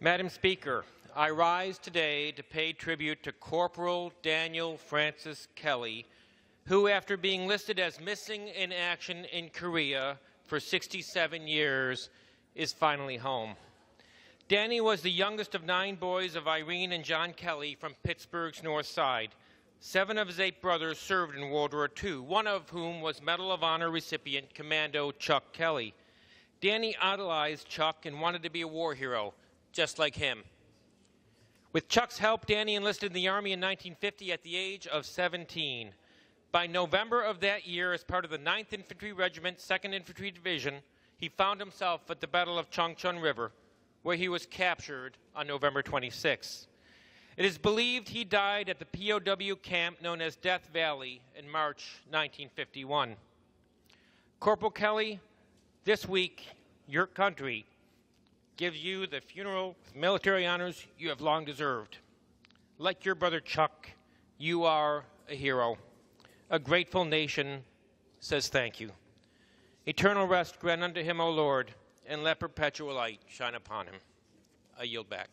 Madam Speaker, I rise today to pay tribute to Corporal Daniel Francis Kelly, who, after being listed as missing in action in Korea for 67 years, is finally home. Danny was the youngest of nine boys of Irene and John Kelly from Pittsburgh's North Side. Seven of his eight brothers served in World War II, one of whom was Medal of Honor recipient Commando Chuck Kelly. Danny idolized Chuck and wanted to be a war hero, just like him. With Chuck's help, Danny enlisted in the Army in 1950 at the age of 17. By November of that year, as part of the 9th Infantry Regiment, 2nd Infantry Division, he found himself at the Battle of Chongchon River, where he was captured on November 26. It is believed he died at the POW camp known as Death Valley in March 1951. Corporal Kelly, this week, your country gives you the funeral military honors you have long deserved. Like your brother Chuck, you are a hero. A grateful nation says thank you. Eternal rest grant unto him, O Lord, and let perpetual light shine upon him. I yield back.